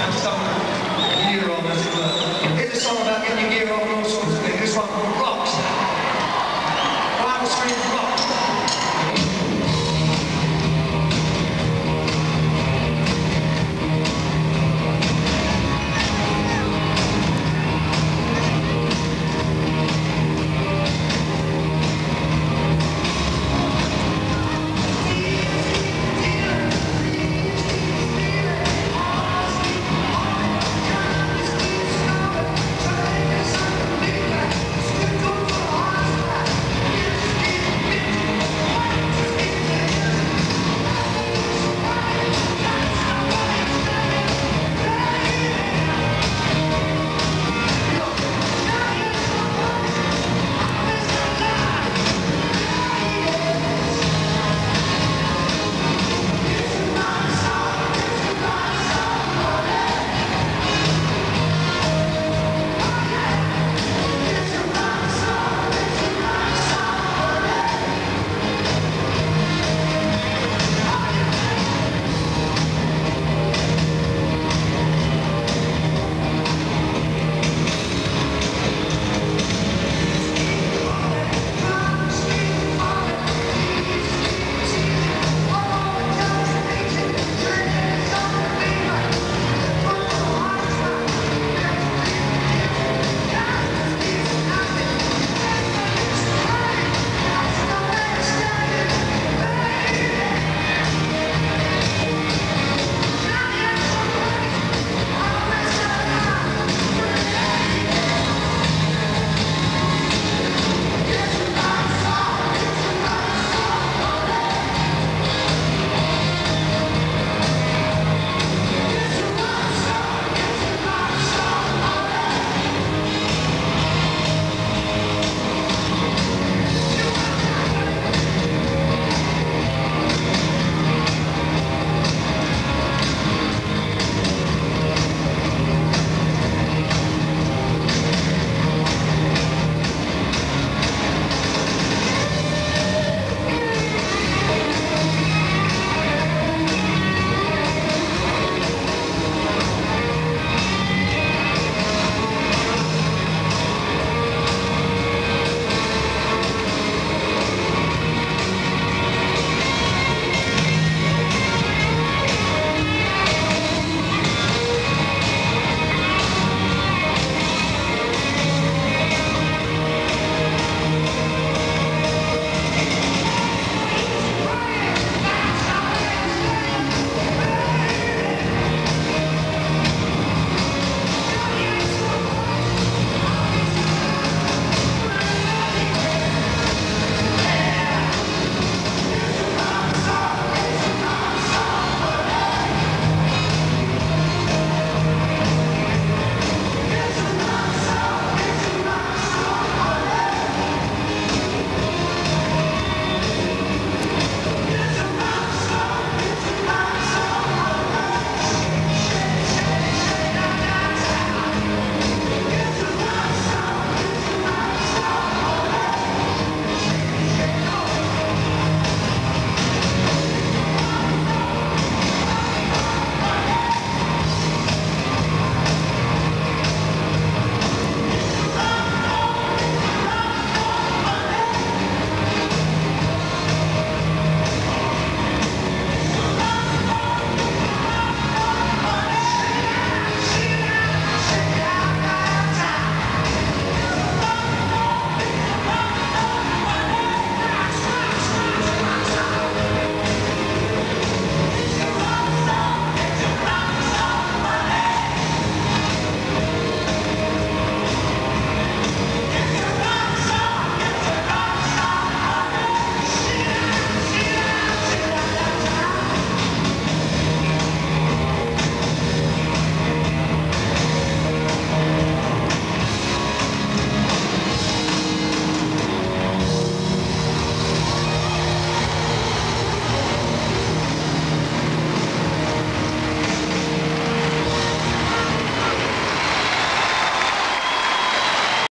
have some gear on, as it were. Here's a song about getting your gear on and all sorts of things. This one